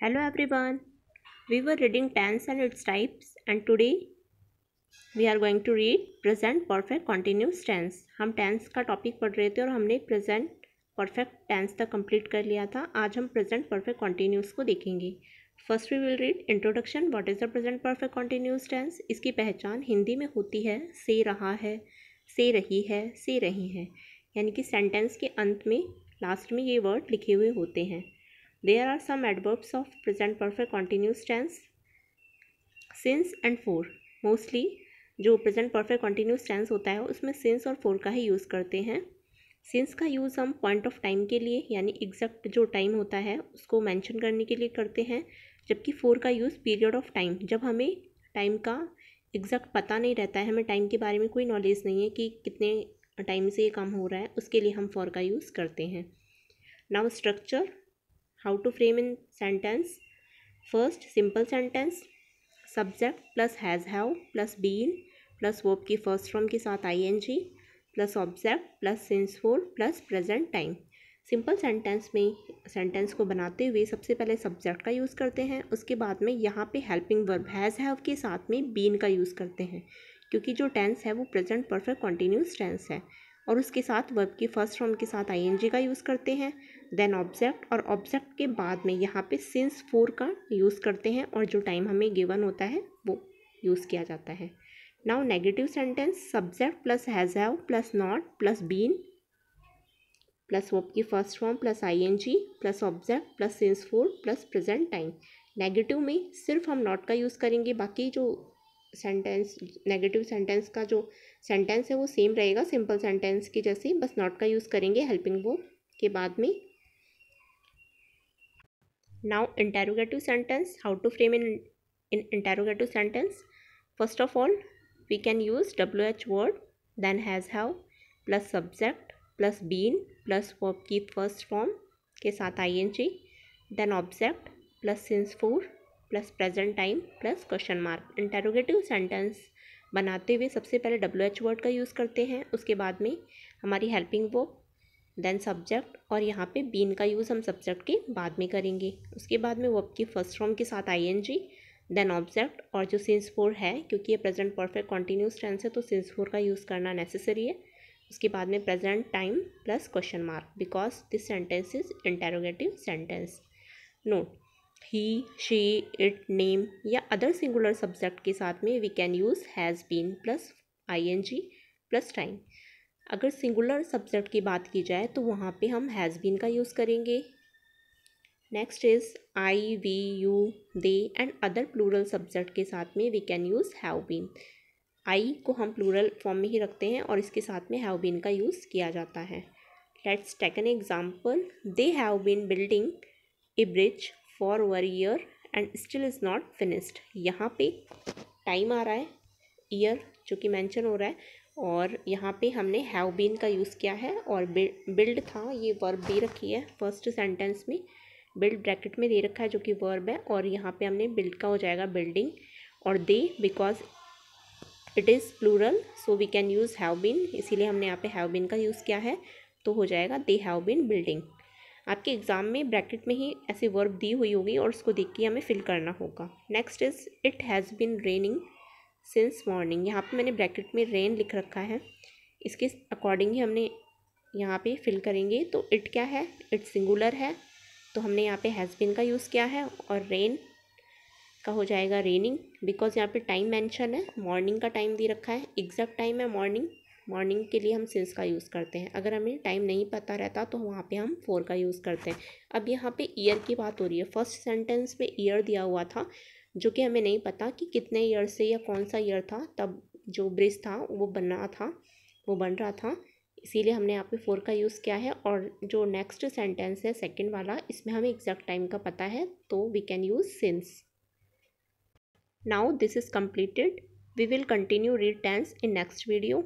Hello everyone. We were reading tense and its types and today we are going to read present perfect continuous tense. हम tense का topic पढ़ रहे थे और हमने present perfect tense तक complete कर लिया था आज हम present perfect continuous को देखेंगे first we will read introduction what is the present perfect continuous tense इसकी पहचान हिंदी में होती है से रहा है से रही है से रही हैं यानी कि सेंटेंस के अंत में लास्ट में ये वर्ड लिखे हुए होते हैं there are some adverbs of present perfect continuous tense since and for mostly जो प्रेजेंट परफेक्ट कॉन्टीन्यूस टेंस होता है, उसमें सिंस और फोर का ही यूज़ करते हैं। सिंस का यूज़ हम पॉइंट ऑफ़ टाइम के लिए, यानी एग्जैक्ट जो टाइम होता है, उसको मेंशन करने के लिए करते हैं। जबकि फोर का यूज़ पीरियड ऑफ़ टाइम जब हमें टाइम का एग्जैक्ट पता नहीं रहता है, हमें टाइम के बारे में कोई नॉलेज नहीं है कि कितने टाइम से ये काम हो रहा है, उसके लिए हम फॉर का यूज़ करते हैं। Now structure how to frame in sentence first simple sentence subject plus has have plus been plus verb की फ़र्स्ट फॉर्म के साथ G plus object plus since for plus present time simple sentence में sentence को बनाते हुए सबसे पहले subject का यूज़ करते हैं उसके बाद में यहाँ पे हेल्पिंग वर्ब हैज़ हैव के साथ में बीन का यूज़ करते हैं क्योंकि जो टेंस है वो प्रेजेंट परफेक्ट कॉन्टीन्यूस टेंस है और उसके साथ वर्ब की फ़र्स्ट फॉर्म के साथ आई का यूज़ करते हैं। देन ऑब्जेक्ट और ऑब्जेक्ट के बाद में यहाँ पे सिंस फोर का यूज़ करते हैं और जो टाइम हमें गिवन होता है, वो यूज़ किया जाता है। Now negative sentence subject plus has have plus not plus been plus verb की first form plus I plus object plus since for plus present time negative में सिर्फ़ हम नॉट का यूज़ करेंगे, बाकी जो सेंटेंस नेगेटिव सेंटेंस का जो सेंटेंस है, वो सेम रहेगा सिंपल सेंटेंस की जैसे, बस नॉट का यूज़ करेंगे हेल्पिंग वर्ब के बाद में। Now interrogative sentence how to frame in in interrogative sentence first of all we can use W H word then has have plus subject plus been plus verb की first form के साथ I N G then object plus since for plus present time plus question mark interrogative sentence बनाते हुए सबसे पहले W H word का use करते हैं। उसके बाद में हमारी हेल्पिंग वर्ब देन सब्जेक्ट और यहाँ पे बीन का यूज़ हम सब्जेक्ट के बाद में करेंगे। उसके बाद में वर्ब की फ़र्स्ट फॉर्म के साथ I N G then object और जो सिंस फोर है, क्योंकि ये प्रेजेंट परफेक्ट कॉन्टीन्यूस टेंस है तो सिंस फोर का यूज़ करना नेसेसरी है। उसके बाद में present time plus question mark because this sentence is interrogative sentence note he she it name या अदर सिंगुलर सब्जेक्ट के साथ में we can use has been plus I N G plus time अगर singular subject की बात की जाए तो वहाँ पे हम हैज़ बीन का यूज़ करेंगे। Next is I we you they and other plural subject के साथ में we can use have been I को हम प्लूरल फॉर्म में ही रखते हैं और इसके साथ में हैव बीन का यूज़ किया जाता है। Let's take an example they have been building a bridge for four year and still is not finished यहाँ पे टाइम आ रहा है ईयर जो कि मैंशन हो रहा है, और यहाँ पे हमने हैव बीन का यूज़ किया है, और बिल्ड था, ये वर्ब दे रखी है फ़र्स्ट सेंटेंस में बिल्ड ब्रैकेट में दे रखा है जो कि वर्ब है, और यहाँ पे हमने बिल्ड का हो जाएगा बिल्डिंग और they because it is plural so we can use have been इसीलिए हमने यहाँ पे हैव बीन का यूज़ किया है तो हो जाएगा दे हैव बीन बिल्डिंग आपके एग्ज़ाम में ब्रैकेट में ही ऐसी वर्ब दी हुई होगी और उसको देख के हमें फिल करना होगा। Next is it has been raining since morning यहाँ पे मैंने ब्रैकेट में रेन लिख रखा है। इसके अकॉर्डिंग ही हमने यहाँ पे फिल करेंगे। तो इट क्या है? इट सिंगुलर है। तो हमने यहाँ पे हैज़ बिन का यूज़ किया है और रेन का हो जाएगा रेनिंग बिकॉज़ यहाँ पे टाइम मेंशन है। मॉर्निंग का टाइम दे रखा है। एग्जैक्ट टाइम है मॉर्निंग मॉर्निंग के लिए हम सिंस का यूज़ करते हैं। अगर हमें टाइम नहीं पता रहता तो वहाँ पे हम फोर का यूज़ करते हैं। अब यहाँ पे ईयर की बात हो रही है। फ़र्स्ट सेंटेंस में ईयर दिया हुआ था, जो कि हमें नहीं पता कि कितने ईयर से या कौन सा ईयर था, तब जो ब्रिज था वो बनना था, वो बन रहा था। इसीलिए हमने यहाँ पे फोर का यूज़ किया है और जो नेक्स्ट सेंटेंस है, सेकेंड वाला, इसमें हमें एग्जैक्ट टाइम का पता है तो we can use since Now this is completed. We will continue read tense in next video.